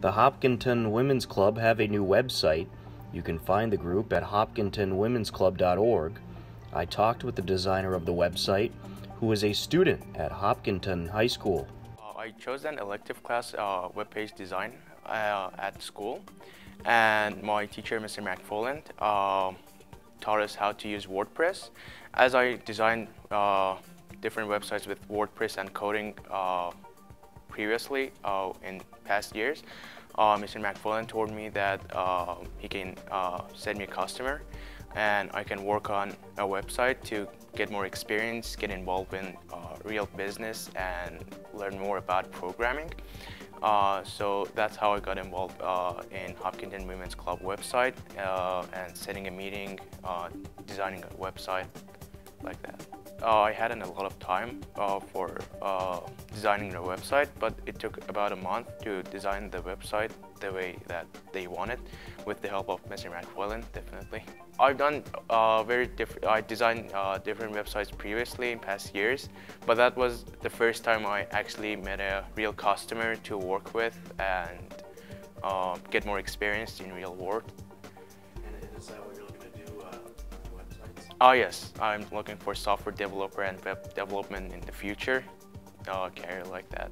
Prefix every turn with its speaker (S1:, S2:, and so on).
S1: The Hopkinton Women's Club have a new website. You can find the group at hopkintonwomensclub.org. I talked with the designer of the website, who is a student at Hopkinton High School.
S2: Uh, I chose an elective class, uh, web page design, uh, at school, and my teacher, Mr. McFarland, uh, taught us how to use WordPress. As I designed uh, different websites with WordPress and coding uh, previously uh, in past years, uh, Mr. McFarland told me that uh, he can send me a customer and I can work on a website to get more experience, get involved in uh, real business and learn more about programming. Uh, so that's how I got involved uh, in Hopkinton Women's Club website and setting a meeting, designing a website like that. Uh, I hadn't a lot of time uh, for uh, designing the website, but it took about a month to design the website the way that they wanted, with the help of Mr. McFarland, definitely. I've done uh, very different. I designed uh, different websites previously in past years, but that was the first time I actually met a real customer to work with and uh, get more experience in real world. Oh yes, I'm looking for software developer and web development in the future, uh, career like that.